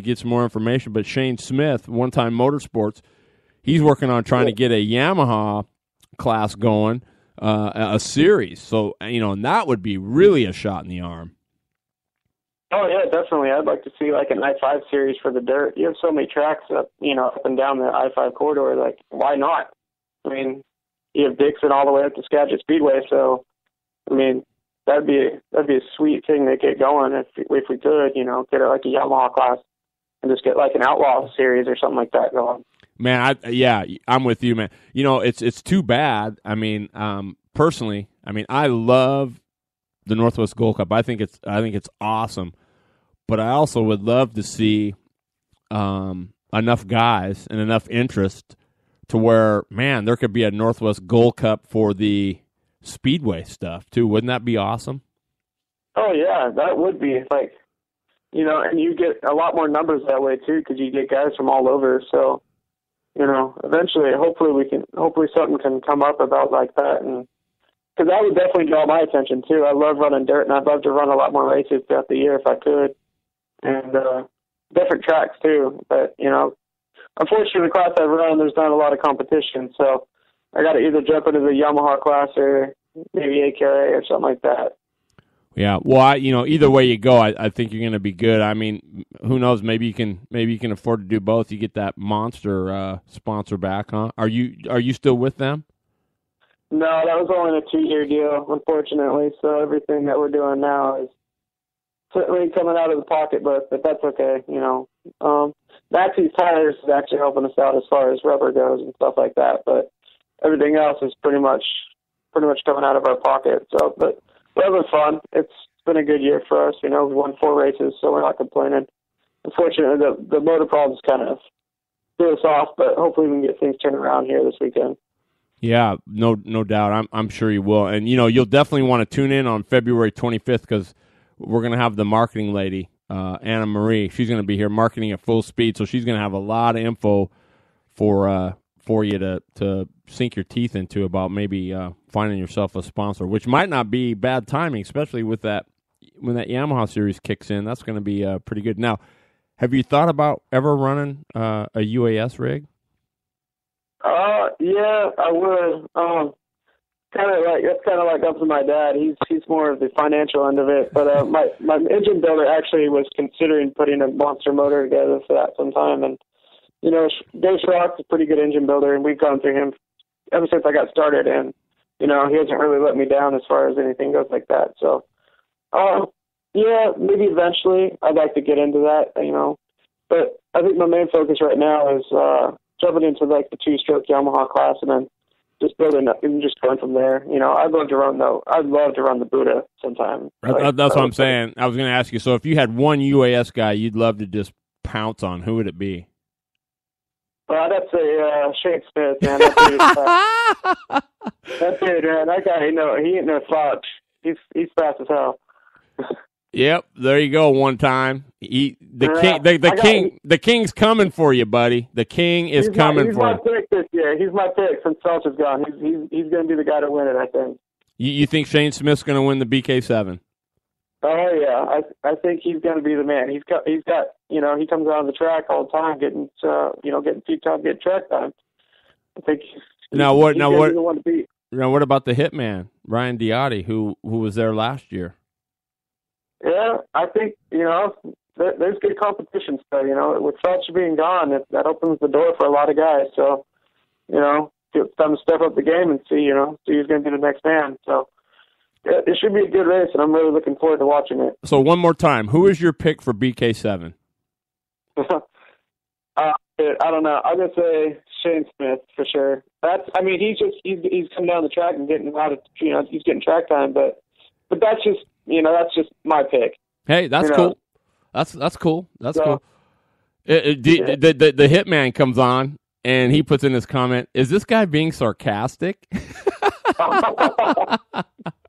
to get some more information. But Shane Smith, one time motorsports, he's working on trying to get a Yamaha class going, uh, a series. So you know, and that would be really a shot in the arm. Oh yeah, definitely. I'd like to see like an I five series for the dirt. You have so many tracks up, you know, up and down the I five corridor. Like, why not? I mean, you have Dixon all the way up to Skagit Speedway. So, I mean, that'd be that'd be a sweet thing to get going if if we could, you know, get it like a Yamaha class and just get like an outlaw series or something like that going. Man, I yeah, I'm with you, man. You know, it's it's too bad. I mean, um, personally, I mean, I love the Northwest Gold Cup. I think it's I think it's awesome but I also would love to see um, enough guys and enough interest to where, man, there could be a Northwest Gold Cup for the Speedway stuff too. Wouldn't that be awesome? Oh yeah, that would be like, you know, and you get a lot more numbers that way too because you get guys from all over. So, you know, eventually, hopefully we can, hopefully something can come up about like that, and because that would definitely draw my attention too. I love running dirt, and I'd love to run a lot more races throughout the year if I could and uh, different tracks too. But you know, unfortunately, the class I run, there's not a lot of competition, so I got to either jump into the Yamaha class or maybe AKA or something like that. Yeah, well, I, you know, either way you go, I, I think you're going to be good. I mean, who knows? Maybe you can, maybe you can afford to do both. You get that monster uh, sponsor back, huh? Are you, are you still with them? No, that was only a two year deal, unfortunately. So everything that we're doing now is certainly coming out of the pocketbook, but that's okay. You know, um, Maxie's tires is actually helping us out as far as rubber goes and stuff like that, but everything else is pretty much pretty much coming out of our pocket. So, but we're having fun. It's been a good year for us. You know, we won four races, so we're not complaining. Unfortunately, the the motor problems kind of threw us off, but hopefully we can get things turned around here this weekend. Yeah, no, no doubt. I'm, I'm sure you will, and you know, you'll definitely want to tune in on February 25th because we're going to have the marketing lady, uh, Anna Marie. She's going to be here marketing at full speed, so she's going to have a lot of info for uh, for you to to sink your teeth into about maybe uh, finding yourself a sponsor, which might not be bad timing, especially with that when that Yamaha series kicks in. That's going to be uh, pretty good. Now, have you thought about ever running uh, a UAS rig? Uh, yeah, I would. Um, kind of like that's kind of like up to my dad. He's he's more of the financial end of it. But uh, my my engine builder actually was considering putting a monster motor together for that sometime. And you know, Dave Schrock's a pretty good engine builder, and we've gone through him ever since I got started. And you know, he hasn't really let me down as far as anything goes like that. So, uh, yeah, maybe eventually I'd like to get into that. You know, but I think my main focus right now is uh, jumping into like the two-stroke Yamaha class, and then just building up and just going from there. You know, I'd love to run though. I'd love to run the Buddha sometime. Like, that's what I'm saying. I was going to ask you. So, if you had one UAS guy, you'd love to just pounce on. Who would it be? Well, that's a uh, Shane Smith, man. That dude, uh, that dude, man. That guy, he know he ain't no slouch. He's he's fast as hell. Yep, there you go. One time, he, the yeah, king, the, the king, the king's coming for you, buddy. The king is he's coming my, he's for my you. pick this year. He's my pick since Felch is gone. He's he's he's going to be the guy to win it. I think. You, you think Shane Smith's going to win the BK seven? Oh yeah, I I think he's going to be the man. He's got he's got you know he comes out on the track all the time, getting uh, you know getting feet time, getting track time. I think. Now what? Now what? The one to beat. Now what about the hitman Ryan Diotti, who who was there last year? Yeah, I think you know there, there's good competition still. You know, with Felch being gone, it, that opens the door for a lot of guys. So, you know, it's time to step up the game and see. You know, see who's going to be the next man. So. Yeah, it should be a good race, and I'm really looking forward to watching it. So, one more time, who is your pick for BK7? uh, I don't know. I'm gonna say Shane Smith for sure. That's. I mean, he's just he's he's coming down the track and getting a lot of you know he's getting track time, but but that's just you know that's just my pick. Hey, that's You know. cool. That's that's cool. That's So- cool. It- it- the, Yeah. the, the the hitman comes on and he puts in his comment: "Is this guy being sarcastic?"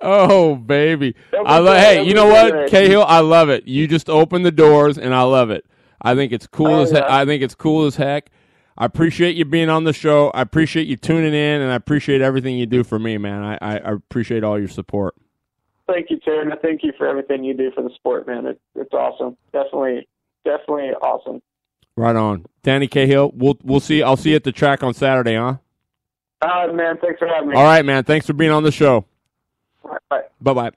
oh baby, I love. Hey, you know what, Cahill? I love it. You just open the doors, and I love it. I think it's cool Oh, as he- yeah. I think it's cool as heck. I appreciate you being on the show. I appreciate you tuning in, and I appreciate everything you do for me, man. I, I, I appreciate all your support. Thank you, Terry. Thank you for everything you do for the sport, man. It, it's awesome. Definitely, definitely awesome. Right on, Danny Cahill. We'll we'll see. I'll see you at the track on Saturday, huh? All right, man. Thanks for having me. All right, man. Thanks for being on the show. Bye. Bye.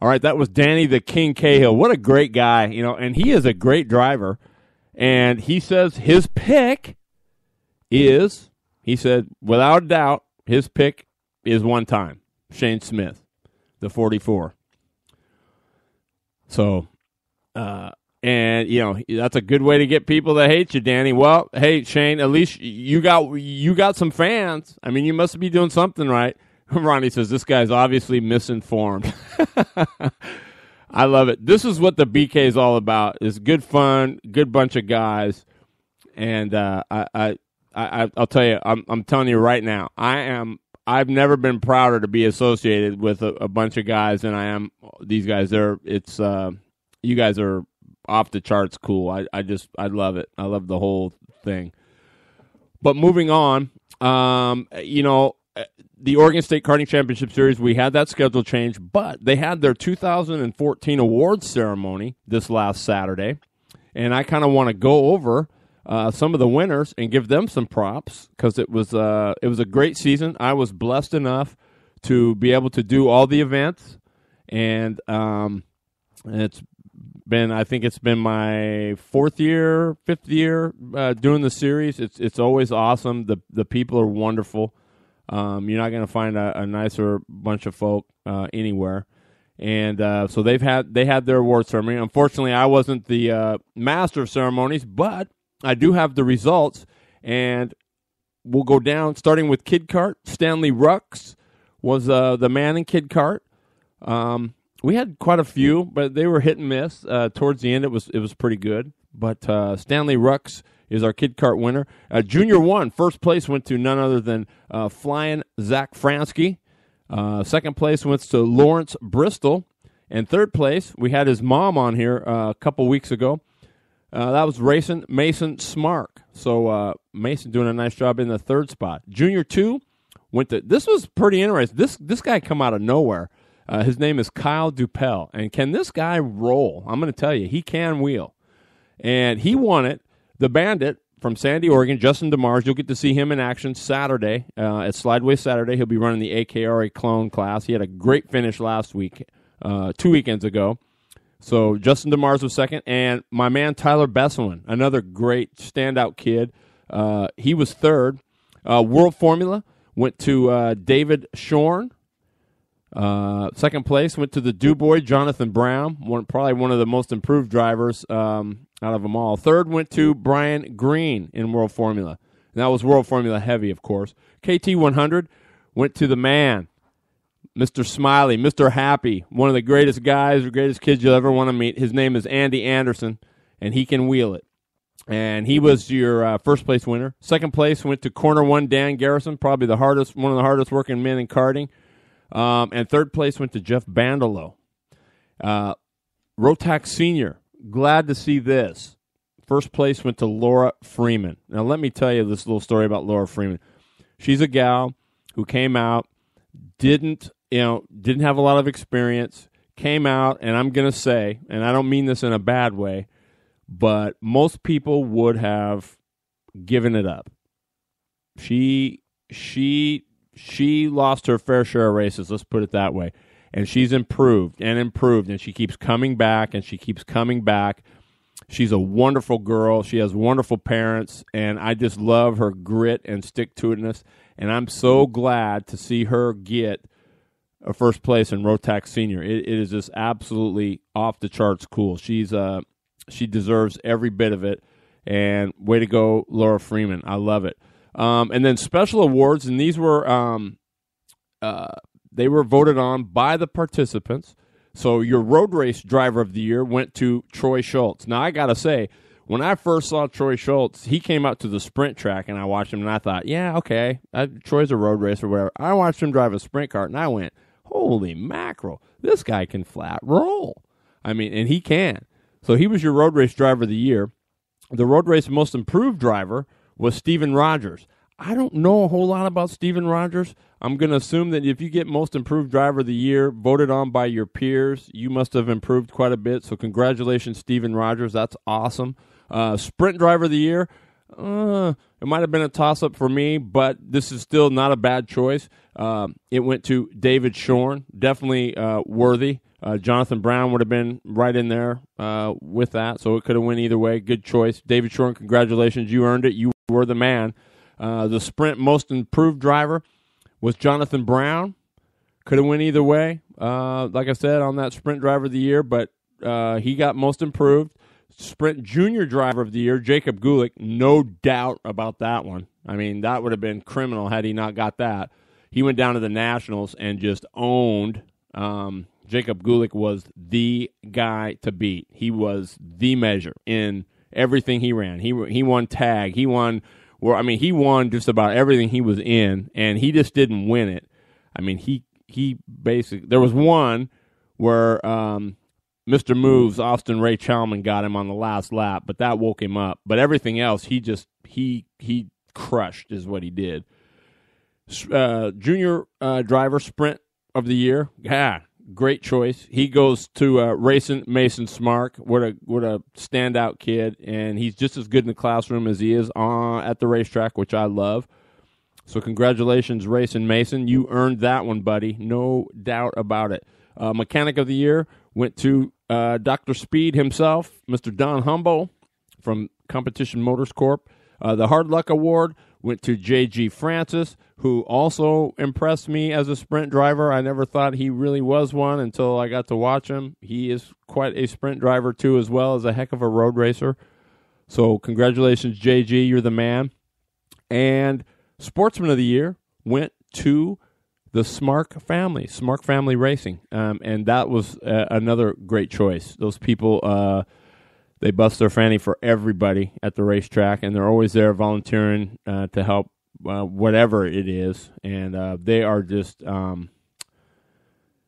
All right, that was Danny the King Cahill. What a great guy, you know, and he is a great driver. And he says his pick is, he said, without a doubt, his pick is one time Shane Smith, the 44. So, uh, and you know that's a good way to get people to hate you, Danny. Well, hey Shane, at least you got you got some fans. I mean, you must be doing something right. Ronnie says this guy's obviously misinformed. I love it. This is what the BK is all about. It's good fun, good bunch of guys, and uh, I, I, I, I'll tell you, I'm, I'm telling you right now, I am. I've never been prouder to be associated with a, a bunch of guys than I am these guys. They're it's uh, you guys are off the charts cool. I, I just I love it. I love the whole thing. But moving on, um, you know, the Oregon State Karting Championship Series, we had that schedule change, but they had their 2014 awards ceremony this last Saturday, and I kind of want to go over uh, some of the winners and give them some props because it was uh, it was a great season. I was blessed enough to be able to do all the events, and um, it's been I think it's been my fourth year, fifth year uh, doing the series. It's it's always awesome. The the people are wonderful. Um, you're not going to find a, a, nicer bunch of folk uh, anywhere. And uh, so they've had they had their award ceremony. Unfortunately, I wasn't the uh, master of ceremonies, but I do have the results, and we'll go down starting with Kid Kart. Stanley Rux was uh, the man in Kid Kart. Um, we had quite a few, but they were hit and miss. Uh, towards the end, it was it was pretty good. But uh, Stanley Rux is our Kid Kart winner. Uh, junior one, first place went to none other than uh, flying Zach Fransky. Uh, second place went to Lawrence Bristol. And third place, we had his mom on here uh, a couple weeks ago. Uh, that was racing Mason Smark. So uh, Mason doing a nice job in the third spot. Junior two went to. This was pretty interesting. This this guy come out of nowhere. his name is Kyle Dupel, and can this guy roll? I'm going to tell you, he can wheel, and he won it the Bandit from Sandy, Oregon, Justin DeMars. You'll get to see him in action Saturday uh, at Slideway Saturday. He'll be running the AKRA clone class. He had a great finish last week, uh, two weekends ago. So Justin DeMars was second, and my man Tyler Besselin, another great standout kid. Uh, he was third. Uh, World Formula went to uh, David Shorn. Uh, second place went to the Dubois Jonathan Brown, one probably one of the most improved drivers um, out of them all. Third went to Brian Green in World Formula. And that was World Formula Heavy, of course. KT 100 went to the man, Mr. Smiley, Mr. Happy, one of the greatest guys, the greatest kids you'll ever want to meet. His name is Andy Anderson, and he can wheel it. And he was your uh, first place winner. Second place went to corner one Dan Garrison, probably the hardest, one of the hardest working men in karting. Um, and third place went to Jeff Bandolo. Uh, Rotax Senior glad to see this. First place went to Laura Freeman. Now, let me tell you this little story about Laura Freeman. She's a gal who came out, didn't you know, didn't have a lot of experience, came out, and I'm going to say, and I don't mean this in a bad way, but most people would have given it up. She she she lost her fair share of races. Let's put it that way. And she's improved and improved and she keeps coming back and she keeps coming back. She's a wonderful girl. She has wonderful parents and i just love her grit and stick to itness and i'm so glad to see her get a first place in rotax senior. It, it is just absolutely off the charts cool. She's uh she deserves every bit of it. And way to go laura freeman. I love it um, and then special awards and these were um, uh, they were voted on by the participants. So your road race driver of the year went to Troy Schultz. Now I got to say, when I first saw Troy Schultz, he came out to the sprint track and I watched him and I thought, yeah, okay, I, Troy's a road racer or whatever. I watched him drive a sprint car and I went, holy mackerel, this guy can flat roll. I mean, and he can. So he was your road race driver of the year. The road race most improved driver was Steven Rogers. I don't know a whole lot about Steven Rogers. I'm going to assume that if you get most improved driver of the year voted on by your peers, you must have improved quite a bit. So, congratulations, Steven Rogers. That's awesome. Uh, sprint driver of the year, uh, it might have been a toss up for me, but this is still not a bad choice. Uh, it went to David Shorn, definitely uh, worthy. Uh, Jonathan Brown would have been right in there uh, with that, so it could have went either way. Good choice, David Shorn. Congratulations, you earned it. You were the man. Uh, the sprint most improved driver was Jonathan Brown. Could have went either way. Uh, like I said, on that sprint driver of the year, but uh, he got most improved. Sprint junior driver of the year, Jacob Gulick. No doubt about that one. I mean, that would have been criminal had he not got that. He went down to the Nationals and just owned. Um, Jacob Gulick was the guy to beat. He was the measure in everything he ran. He he won tag. He won where I mean he won just about everything he was in, and he just didn't win it. I mean he he basically there was one where um, Mr. Moves Austin Ray Chalman got him on the last lap, but that woke him up. But everything else he just he he crushed is what he did. Uh, junior uh, driver sprint of the year, yeah, great choice. He goes to uh, Racing Mason Smark. What a what a standout kid, and he's just as good in the classroom as he is on at the racetrack, which I love. So congratulations, Racing Mason. You earned that one, buddy. No doubt about it. Uh, Mechanic of the year went to uh, Dr. Speed himself, Mr. Don Humbo from Competition Motors Corp. Uh, the Hard Luck Award went to J.G. Francis, who also impressed me as a sprint driver. I never thought he really was one until I got to watch him. He is quite a sprint driver, too, as well as a heck of a road racer. So, congratulations, JG. You're the man. And Sportsman of the Year went to the Smark family, Smark Family Racing. Um, and that was uh, another great choice. Those people. Uh, they bust their fanny for everybody at the racetrack, and they're always there volunteering uh, to help uh, whatever it is. And uh, they are just um,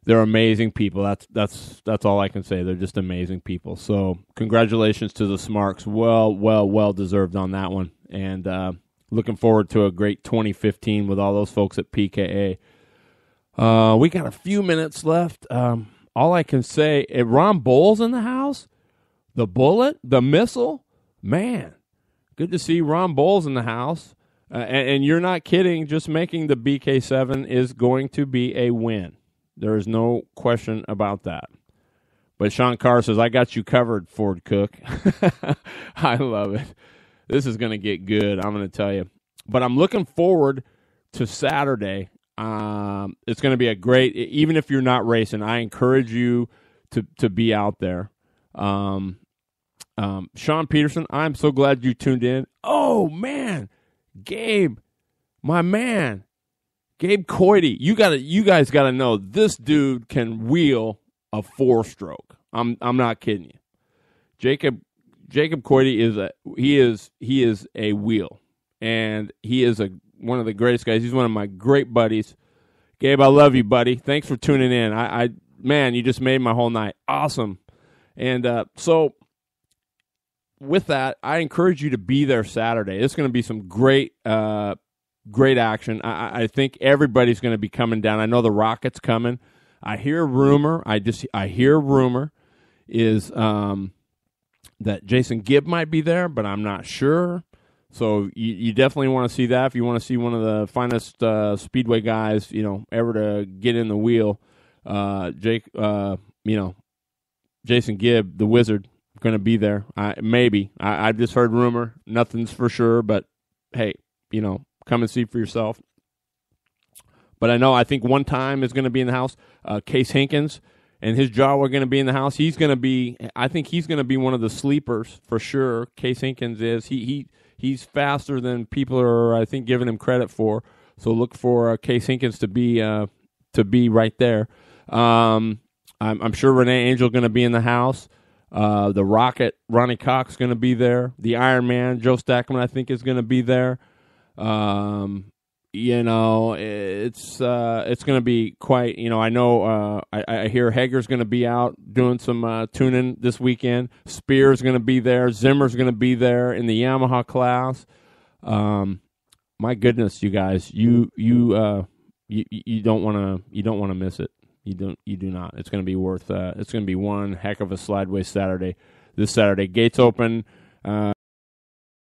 they're amazing people. That's that's that's all I can say. They're just amazing people. So congratulations to the Smarks. Well, well, well deserved on that one. And uh, looking forward to a great 2015 with all those folks at PKA. Uh, we got a few minutes left. Um, all I can say, if Ron Bowles in the house the bullet, the missile, man, good to see Ron Bowles in the house. Uh, and, and, you're not kidding. Just making the BK7 is going to be a win. There is no question about that. But Sean Carr says, I got you covered, Ford Cook. I love it. This is going to get good, I'm going to tell you. But I'm looking forward to Saturday. Um, it's going to be a great, even if you're not racing, I encourage you to, to be out there. Um, um, Sean Peterson, I'm so glad you tuned in. Oh man, Gabe, my man, Gabe Coity, you got to, you guys got to know this dude can wheel a four stroke. I'm, I'm not kidding you. Jacob, Jacob Coity is a, he is, he is a wheel, and he is a one of the greatest guys. He's one of my great buddies. Gabe, I love you, buddy. Thanks for tuning in. I, I man, you just made my whole night. Awesome. And uh, so with that, I encourage you to be there Saturday. It's going to be some great, uh, great action. I, I think everybody's going to be coming down. I know the Rockets coming. I hear rumor. I just I hear rumor is um, that Jason Gibb might be there, but I'm not sure. So you, you definitely want to see that if you want to see one of the finest uh, speedway guys, you know, ever to get in the wheel. Uh, Jake, uh, you know, Jason Gibb, the Wizard, going to be there. I, maybe I, I've just heard rumor. Nothing's for sure, but hey, you know, come and see for yourself. But I know I think one time is going to be in the house. Uh, Case Hinkins and his jaw are going to be in the house. He's going to be. I think he's going to be one of the sleepers for sure. Case Hinkins is. He he he's faster than people are. I think giving him credit for. So look for uh, Case Hinkins to be uh, to be right there. Um, I'm, I'm sure Renee Angel going to be in the house. Uh, the Rocket, Ronnie Cox, going to be there. The Iron Man, Joe Stackman, I think, is going to be there. Um, you know, it's uh, it's going to be quite. You know, I know. Uh, I, I hear Hager's going to be out doing some uh, tuning this weekend. Spears going to be there. Zimmer's going to be there in the Yamaha class. Um, my goodness, you guys, you you uh, you you don't want to you don't want to miss it. You don't you do not. It's going to be worth. Uh, it's going to be one heck of a slideway Saturday. This Saturday, gates open. Uh,